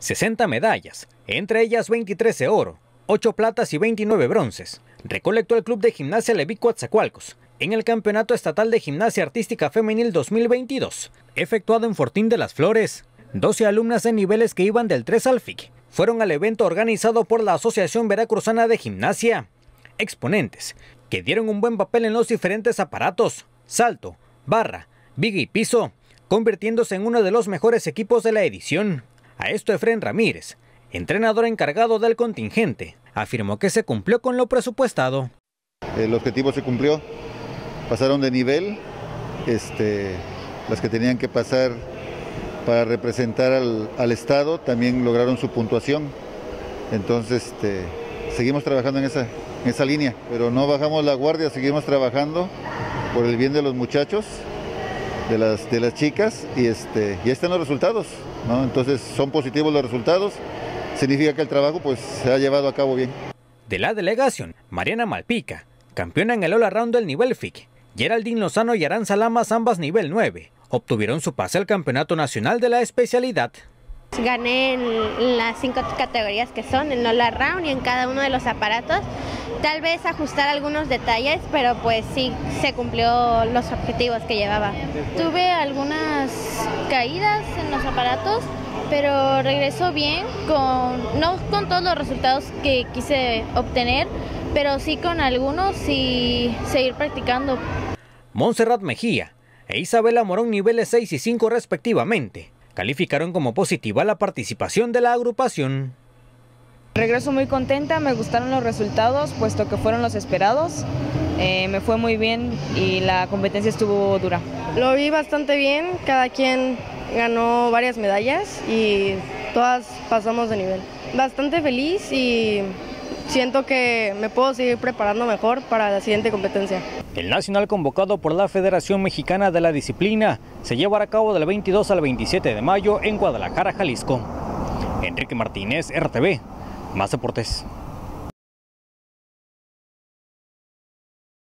60 medallas, entre ellas 23 de oro, 8 platas y 29 bronces, recolectó el Club de Gimnasia Levico Atzacualcos en el Campeonato Estatal de Gimnasia Artística Femenil 2022, efectuado en Fortín de las Flores. 12 alumnas de niveles que iban del 3 al FIC fueron al evento organizado por la Asociación Veracruzana de Gimnasia. Exponentes que dieron un buen papel en los diferentes aparatos, salto, barra, viga y piso, convirtiéndose en uno de los mejores equipos de la edición. A esto Efren Ramírez, entrenador encargado del contingente, afirmó que se cumplió con lo presupuestado. El objetivo se cumplió, pasaron de nivel, este, las que tenían que pasar para representar al, Estado también lograron su puntuación. Entonces, este, seguimos trabajando en esa, en esa línea, pero no bajamos la guardia, seguimos trabajando por el bien de los muchachos, de las, de las chicas, y, este, y están los resultados. ¿no? Entonces, son positivos los resultados, significa que el trabajo pues, se ha llevado a cabo bien. De la delegación, Mariana Malpica, campeona en el All Around del nivel FIC, Geraldine Lozano y Aranza Lamas, ambas nivel 9, obtuvieron su pase al Campeonato Nacional de la especialidad. Gané en las cinco categorías que son, en All Round y en cada uno de los aparatos. Tal vez ajustar algunos detalles, pero pues sí se cumplió los objetivos que llevaba. Tuve algunas caídas en los aparatos, pero regresó bien, con, no con todos los resultados que quise obtener, pero sí con algunos y seguir practicando. Montserrat Mejía e Isabela Morón niveles 6 y 5 respectivamente calificaron como positiva la participación de la agrupación. Regreso muy contenta, me gustaron los resultados, puesto que fueron los esperados. Eh, me fue muy bien y la competencia estuvo dura. Lo vi bastante bien, cada quien ganó varias medallas y todas pasamos de nivel. Bastante feliz y siento que me puedo seguir preparando mejor para la siguiente competencia. El nacional convocado por la Federación Mexicana de la Disciplina se llevará a cabo del 22 al 27 de mayo en Guadalajara, Jalisco. Enrique Martínez, RTV, Más Deportes.